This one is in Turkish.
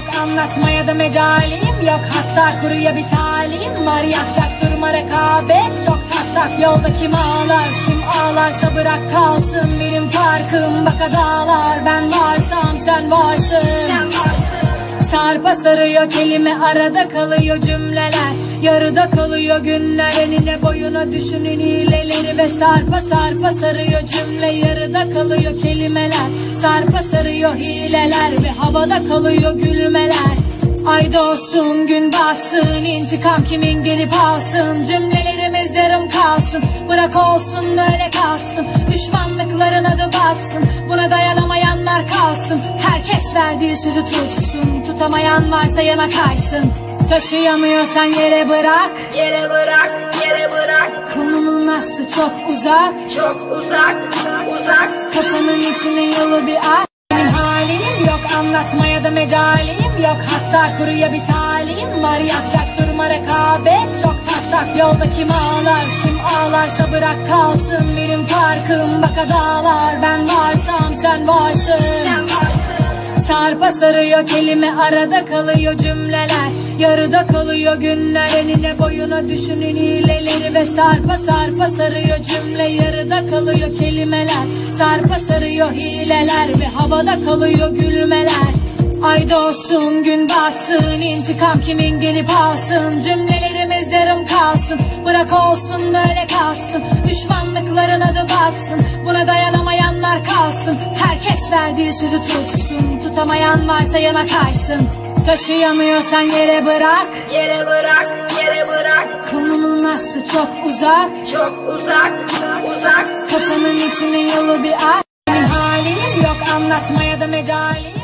yok anlatmaya da mecalim yok Hatta kuruya bir talim. Var yak yak durma rekabet Çok tak yolda kim ağlar? Kim ağlarsa bırak kalsın Benim farkım baka dağlar ben varsam sen varsın Sarpa sarıyor kelime arada kalıyor cümleler. Yarıda kalıyor günler enine boyuna düşünün hileleri Ve sarpa sarpa sarıyor cümle. Yarıda kalıyor kelimeler Sarpa sarıyor hileler ve havada kalıyor gülmeler. Ay doğsun gün batsın intikam kimin gelip alsın? Cümlelerimiz yarım kalsın bırak olsun öyle kalsın. Düşmanlıkların adı batsın buna kalsın Verdiği sözü tutsun. Tutamayan varsa yana kaysın Taşıyamıyorsan yere bırak. Yere bırak, yere bırak. Konumun aslı çok uzak. Çok uzak, uzak. Kafanın içine yolu bir aç Benim halim yok anlatmaya da mecalim yok. Hatta kuruya bir talim var. Yak yak durma rekabet Çok tak yolda kim ağlar kim ağlarsa bırak kalsın. Benim farkım baka dağlar ben varsam Sarpa sarıyor kelime arada kalıyor cümleler. Yarıda kalıyor günler enine boyuna düşünün hileleri Ve sarpa sarpa sarıyor cümle. Yarıda kalıyor kelimeler Sarpa sarıyor hileler ve havada kalıyor gülmeler. Ay doğsun gün batsın intikam kimin gelip alsın? Cümlelerimiz yarım kalsın bırak olsun öyle kalsın. Düşmanlıkların adı batsın buna dayanamayanlar kalsın Verdiği sözü tutsun. Tutamayan varsa yana kaysın Taşıyamıyorsan yere bırak. Yere bırak, yere bırak. Konumun aslı çok uzak. Çok uzak, uzak. Kafanın içine yolu bir aç. Benim halim yok anlatmaya da mecalim